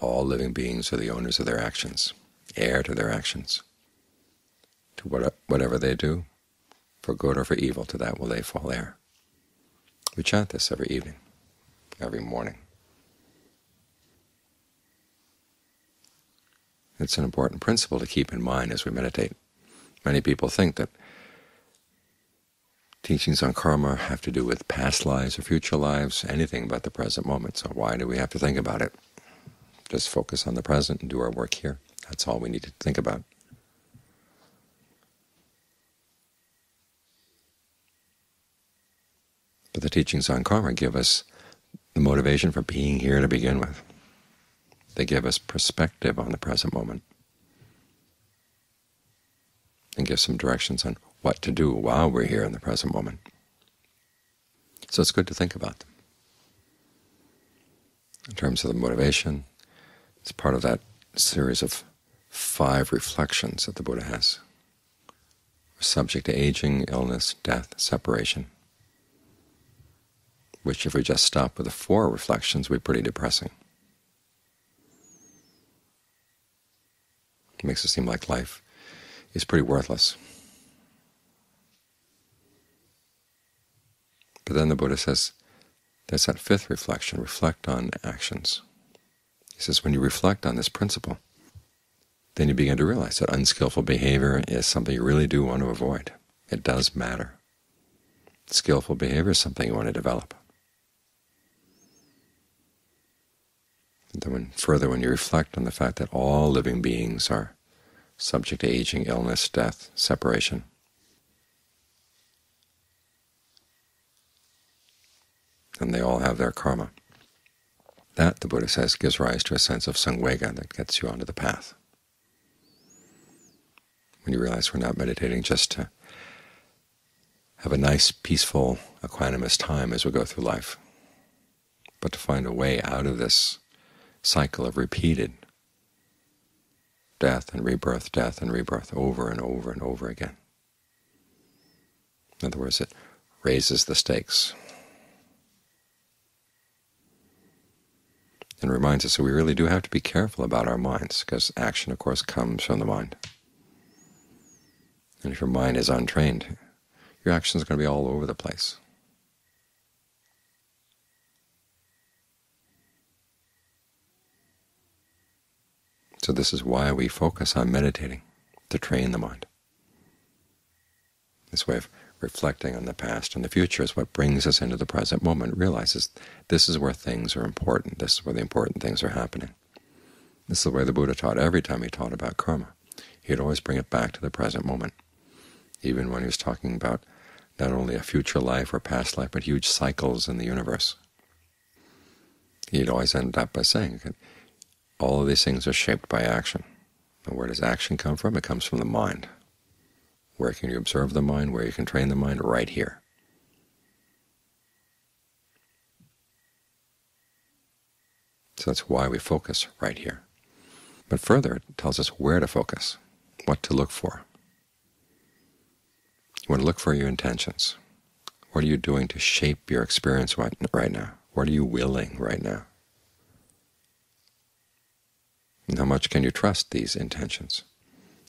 all living beings are the owners of their actions, heir to their actions. To whatever they do, for good or for evil, to that will they fall heir. We chant this every evening, every morning. It's an important principle to keep in mind as we meditate. Many people think that teachings on karma have to do with past lives or future lives, anything but the present moment. So why do we have to think about it? Just focus on the present and do our work here. That's all we need to think about. But the teachings on karma give us the motivation for being here to begin with. They give us perspective on the present moment and give some directions on what to do while we're here in the present moment. So it's good to think about them. In terms of the motivation, it's part of that series of five reflections that the Buddha has. We're subject to aging, illness, death, separation, which if we just stop with the four reflections would be pretty depressing. It makes it seem like life is pretty worthless. But then the Buddha says there's that fifth reflection, reflect on actions. He says when you reflect on this principle, then you begin to realize that unskillful behavior is something you really do want to avoid. It does matter. Skillful behavior is something you want to develop. And then when, further, when you reflect on the fact that all living beings are subject to aging, illness, death, separation, and they all have their karma. That, the Buddha says, gives rise to a sense of samvega that gets you onto the path. When you realize we're not meditating just to have a nice, peaceful, equanimous time as we go through life, but to find a way out of this cycle of repeated death and rebirth, death and rebirth, over and over and over again. In other words, it raises the stakes. And reminds us that we really do have to be careful about our minds, because action, of course, comes from the mind. And if your mind is untrained, your action is going to be all over the place. So this is why we focus on meditating, to train the mind. This way of reflecting on the past and the future is what brings us into the present moment, realizes this is where things are important, this is where the important things are happening. This is the way the Buddha taught every time he taught about karma. He'd always bring it back to the present moment, even when he was talking about not only a future life or past life, but huge cycles in the universe. He'd always end up by saying that all of these things are shaped by action. And where does action come from? It comes from the mind. Where can you observe the mind? Where you can train the mind? Right here. So that's why we focus right here. But further, it tells us where to focus, what to look for. You want to look for your intentions. What are you doing to shape your experience right now? What are you willing right now? And how much can you trust these intentions?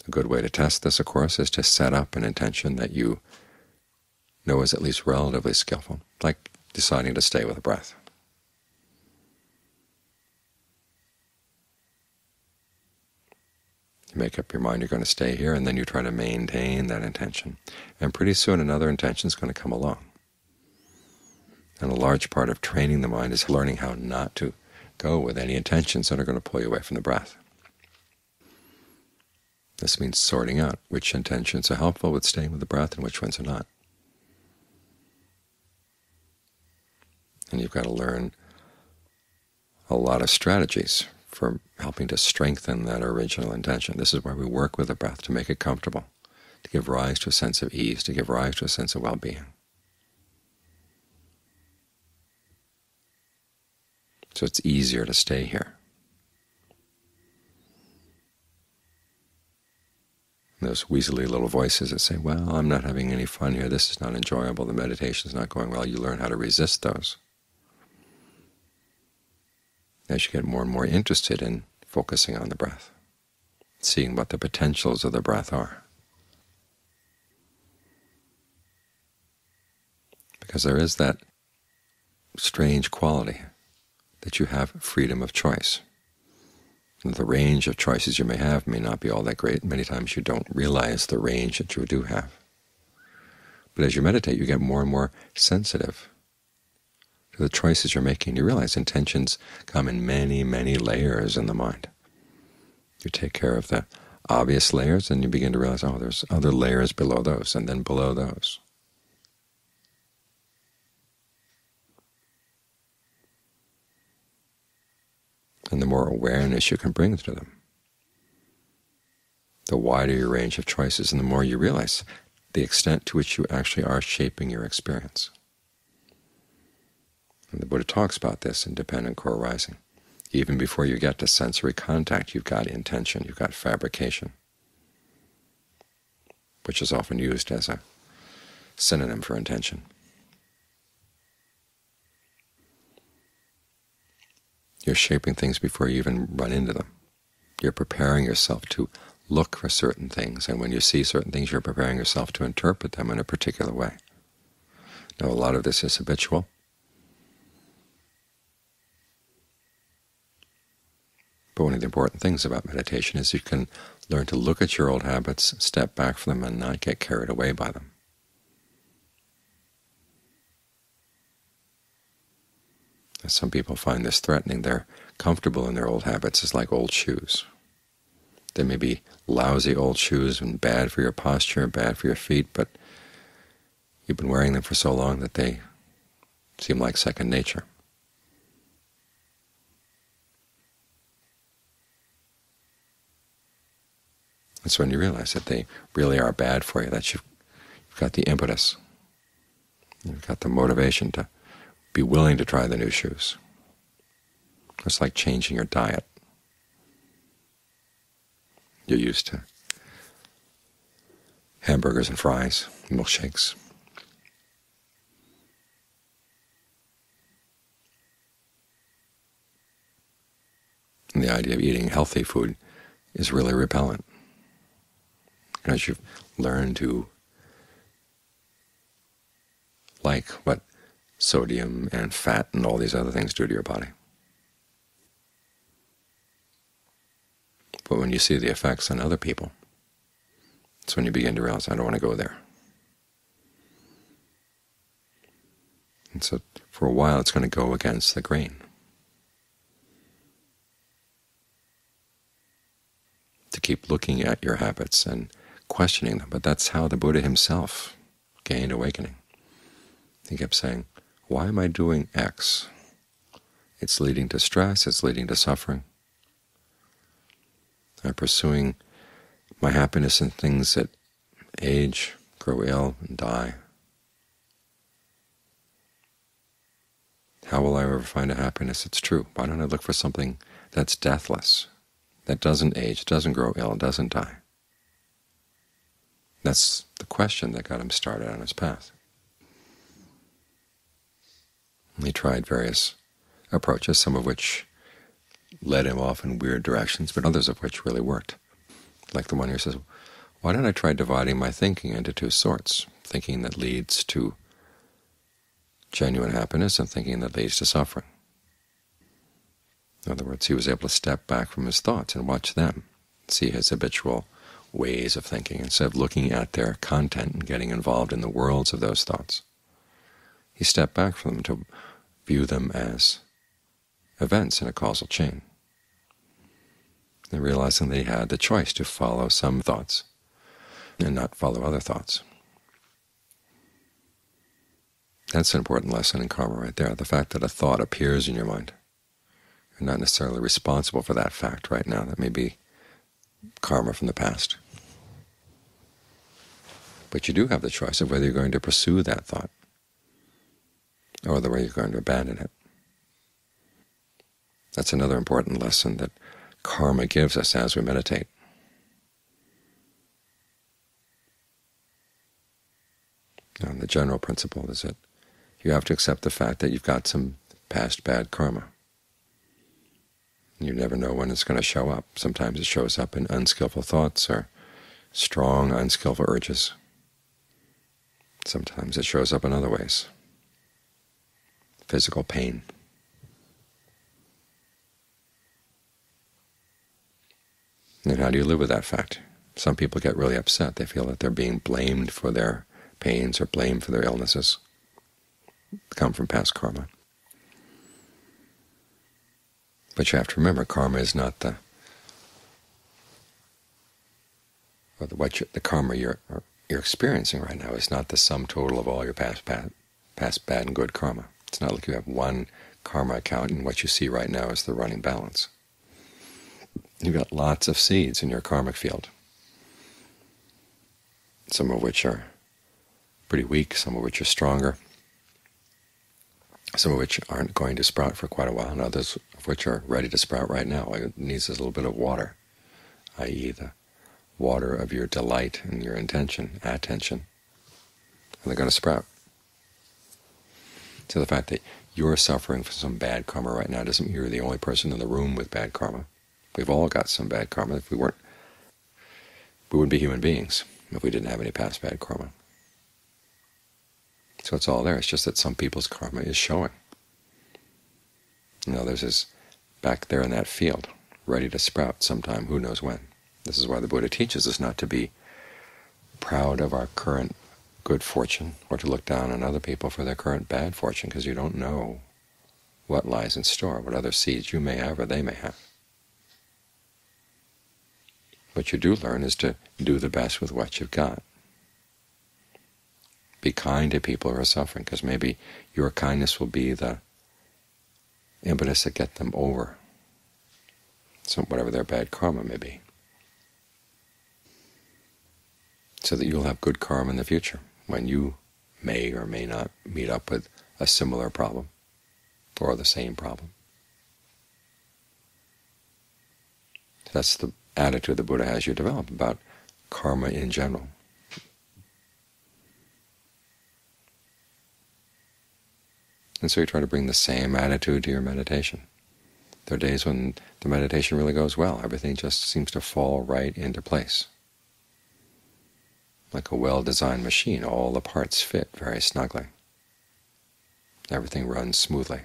A good way to test this, of course, is to set up an intention that you know is at least relatively skillful, like deciding to stay with a breath. You make up your mind you're going to stay here, and then you try to maintain that intention. And pretty soon another intention is going to come along. And a large part of training the mind is learning how not to go with any intentions that are going to pull you away from the breath. This means sorting out which intentions are helpful with staying with the breath and which ones are not. And you've got to learn a lot of strategies for helping to strengthen that original intention. This is why we work with the breath, to make it comfortable, to give rise to a sense of ease, to give rise to a sense of well-being. So it's easier to stay here. Those weaselly little voices that say, well, I'm not having any fun here, this is not enjoyable, the meditation is not going well, you learn how to resist those. as you get more and more interested in focusing on the breath, seeing what the potentials of the breath are. Because there is that strange quality that you have freedom of choice. The range of choices you may have may not be all that great. Many times you don't realize the range that you do have. But as you meditate, you get more and more sensitive to the choices you're making. You realize intentions come in many, many layers in the mind. You take care of the obvious layers, and you begin to realize, oh, there's other layers below those, and then below those. And the more awareness you can bring to them, the wider your range of choices, and the more you realize the extent to which you actually are shaping your experience. And the Buddha talks about this in Dependent Co-arising. Even before you get to sensory contact, you've got intention, you've got fabrication, which is often used as a synonym for intention. You're shaping things before you even run into them. You're preparing yourself to look for certain things, and when you see certain things, you're preparing yourself to interpret them in a particular way. Now, a lot of this is habitual. But one of the important things about meditation is you can learn to look at your old habits, step back from them, and not get carried away by them. Some people find this threatening. They're comfortable in their old habits. It's like old shoes. They may be lousy old shoes and bad for your posture, bad for your feet, but you've been wearing them for so long that they seem like second nature. That's when you realize that they really are bad for you, that you've, you've got the impetus, you've got the motivation to be willing to try the new shoes. It's like changing your diet. You're used to hamburgers and fries, milkshakes. And the idea of eating healthy food is really repellent because you've learned to like what sodium and fat and all these other things do to your body. But when you see the effects on other people, it's when you begin to realize, I don't want to go there. And so for a while it's going to go against the grain. To keep looking at your habits and questioning them. But that's how the Buddha himself gained awakening. He kept saying, why am I doing X? It's leading to stress, it's leading to suffering. I'm pursuing my happiness in things that age, grow ill, and die. How will I ever find a happiness that's true? Why don't I look for something that's deathless, that doesn't age, doesn't grow ill, doesn't die? That's the question that got him started on his path. He tried various approaches, some of which led him off in weird directions, but others of which really worked. Like the one here says, why don't I try dividing my thinking into two sorts, thinking that leads to genuine happiness and thinking that leads to suffering. In other words, he was able to step back from his thoughts and watch them, see his habitual ways of thinking, instead of looking at their content and getting involved in the worlds of those thoughts. He stepped back from them to view them as events in a causal chain, and realizing that he had the choice to follow some thoughts and not follow other thoughts. That's an important lesson in karma right there, the fact that a thought appears in your mind. You're not necessarily responsible for that fact right now. That may be karma from the past. But you do have the choice of whether you're going to pursue that thought or the way you're going to abandon it. That's another important lesson that karma gives us as we meditate. And the general principle is that you have to accept the fact that you've got some past bad karma. You never know when it's going to show up. Sometimes it shows up in unskillful thoughts or strong, unskillful urges. Sometimes it shows up in other ways. Physical pain. And how do you live with that fact? Some people get really upset. They feel that they're being blamed for their pains or blamed for their illnesses. come from past karma. But you have to remember, karma is not the or the what the karma you're you're experiencing right now is not the sum total of all your past past, past bad and good karma. It's not like you have one karma account and what you see right now is the running balance. You've got lots of seeds in your karmic field, some of which are pretty weak, some of which are stronger, some of which aren't going to sprout for quite a while, and others of which are ready to sprout right now. It needs a little bit of water, i.e. the water of your delight and your intention, attention, and they're going to sprout. So the fact that you're suffering from some bad karma right now doesn't mean you're the only person in the room with bad karma. We've all got some bad karma. If we weren't, we wouldn't be human beings if we didn't have any past bad karma. So it's all there. It's just that some people's karma is showing. Know, there's this back there in that field, ready to sprout sometime, who knows when. This is why the Buddha teaches us not to be proud of our current good fortune or to look down on other people for their current bad fortune, because you don't know what lies in store, what other seeds you may have or they may have. What you do learn is to do the best with what you've got. Be kind to people who are suffering, because maybe your kindness will be the impetus to get them over so whatever their bad karma may be, so that you'll have good karma in the future when you may or may not meet up with a similar problem or the same problem. That's the attitude the Buddha has you develop about karma in general. And so you try to bring the same attitude to your meditation. There are days when the meditation really goes well. Everything just seems to fall right into place. Like a well-designed machine, all the parts fit very snugly. Everything runs smoothly.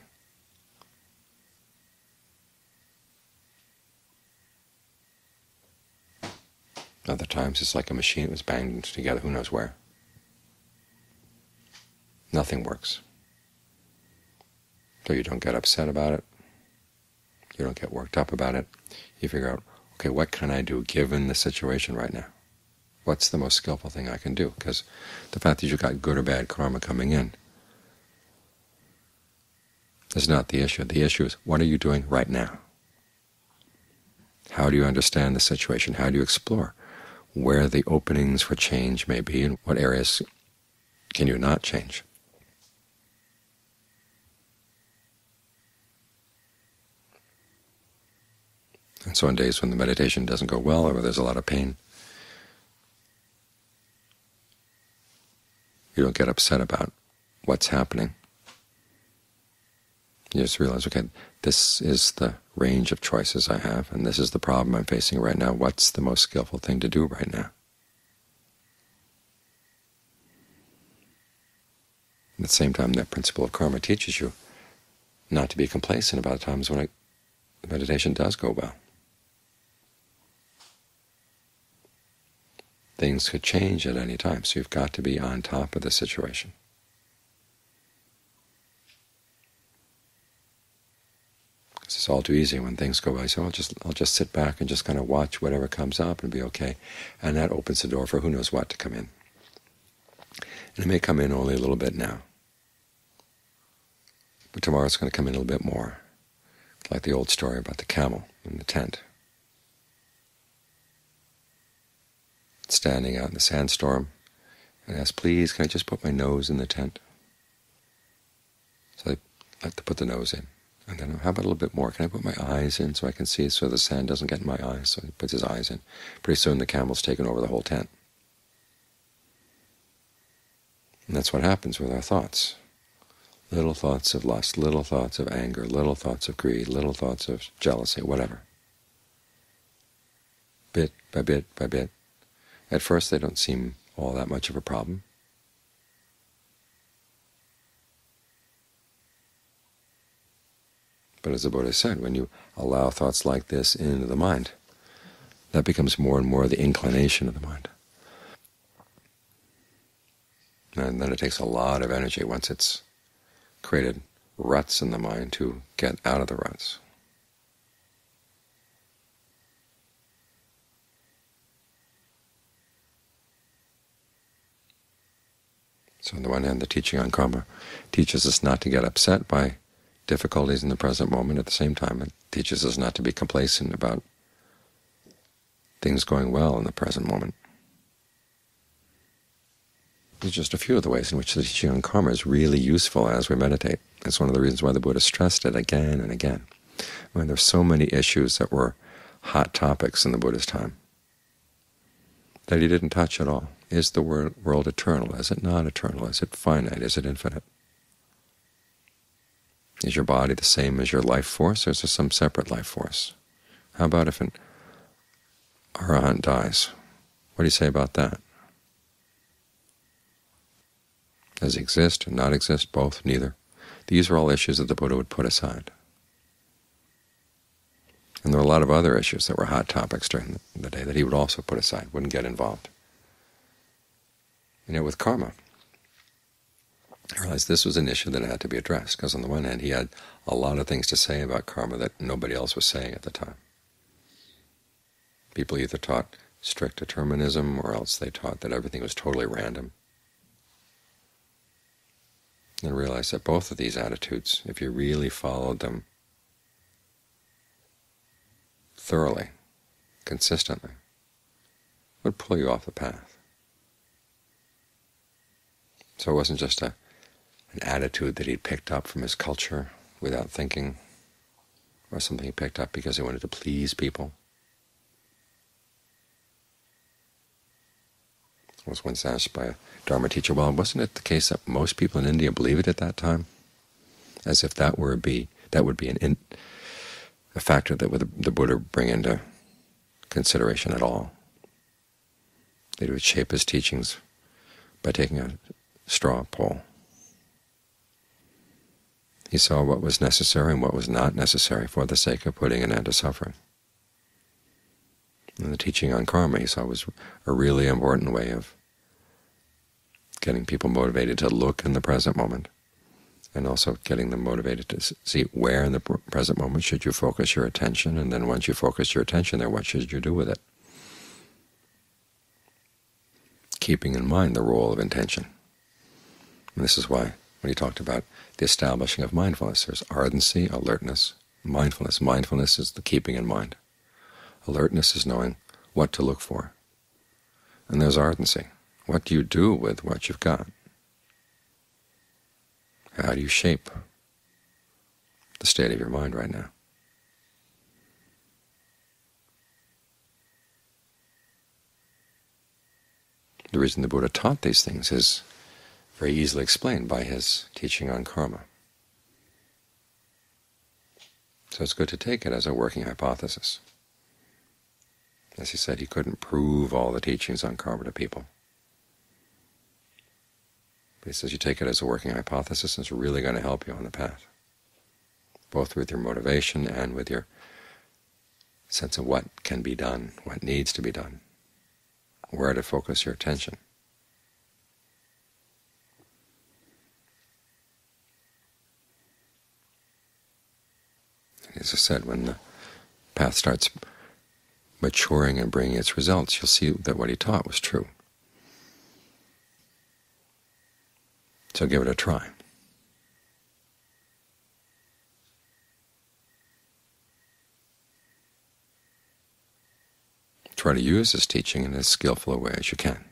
Other times it's like a machine that was banged together who knows where. Nothing works. So you don't get upset about it. You don't get worked up about it. You figure out, okay, what can I do given the situation right now? What's the most skillful thing I can do? Because the fact that you've got good or bad karma coming in is not the issue. The issue is, what are you doing right now? How do you understand the situation? How do you explore? where the openings for change may be and what areas can you not change. And so on days when the meditation doesn't go well or there's a lot of pain, you don't get upset about what's happening. You just realize, okay, this is the range of choices I have, and this is the problem I'm facing right now. What's the most skillful thing to do right now? At the same time, that principle of karma teaches you not to be complacent about the times when the meditation does go well. Things could change at any time, so you've got to be on top of the situation. Because it's all too easy when things go by. So I'll just I'll just sit back and just kind of watch whatever comes up and be okay, and that opens the door for who knows what to come in. And it may come in only a little bit now, but tomorrow it's going to come in a little bit more, like the old story about the camel in the tent, standing out in the sandstorm, and asked, "Please, can I just put my nose in the tent?" So they like to put the nose in. And then, how about a little bit more? Can I put my eyes in so I can see so the sand doesn't get in my eyes? So he puts his eyes in. Pretty soon the camel's taken over the whole tent. And that's what happens with our thoughts. Little thoughts of lust, little thoughts of anger, little thoughts of greed, little thoughts of jealousy, whatever. Bit by bit by bit. At first they don't seem all that much of a problem. But as the Buddha said, when you allow thoughts like this into the mind, that becomes more and more the inclination of the mind. And then it takes a lot of energy once it's created ruts in the mind to get out of the ruts. So on the one hand, the teaching on karma teaches us not to get upset by difficulties in the present moment. At the same time, it teaches us not to be complacent about things going well in the present moment. These are just a few of the ways in which the teaching on karma is really useful as we meditate. That's one of the reasons why the Buddha stressed it again and again. I mean, there's so many issues that were hot topics in the Buddha's time that he didn't touch at all. Is the world eternal? Is it not eternal? Is it finite? Is it infinite? Is your body the same as your life force, or is there some separate life force? How about if an arahant dies? What do you say about that? Does exist or not exist? Both? Neither? These are all issues that the Buddha would put aside. And there were a lot of other issues that were hot topics during the day that he would also put aside, wouldn't get involved. You know, with karma, I realized this was an issue that had to be addressed, because on the one hand he had a lot of things to say about karma that nobody else was saying at the time. People either taught strict determinism or else they taught that everything was totally random. And realized that both of these attitudes, if you really followed them thoroughly, consistently, would pull you off the path. So it wasn't just a an attitude that he'd picked up from his culture without thinking, or something he picked up because he wanted to please people. I was once asked by a Dharma teacher, well, wasn't it the case that most people in India believe it at that time? As if that were be that would be an in, a factor that would the Buddha bring into consideration at all. That he would shape his teachings by taking a straw poll. He saw what was necessary and what was not necessary for the sake of putting an end to suffering. And the teaching on karma he saw was a really important way of getting people motivated to look in the present moment, and also getting them motivated to see where in the present moment should you focus your attention, and then once you focus your attention there, what should you do with it? Keeping in mind the role of intention. And this is why when he talked about the establishing of mindfulness. There's ardency, alertness, mindfulness. Mindfulness is the keeping in mind. Alertness is knowing what to look for. And there's ardency. What do you do with what you've got? How do you shape the state of your mind right now? The reason the Buddha taught these things is very easily explained by his teaching on karma. So it's good to take it as a working hypothesis. As he said, he couldn't prove all the teachings on karma to people. But he says you take it as a working hypothesis, and it's really going to help you on the path, both with your motivation and with your sense of what can be done, what needs to be done, where to focus your attention. As I said, when the path starts maturing and bringing its results, you'll see that what he taught was true. So give it a try. Try to use this teaching in as skillful a way as you can.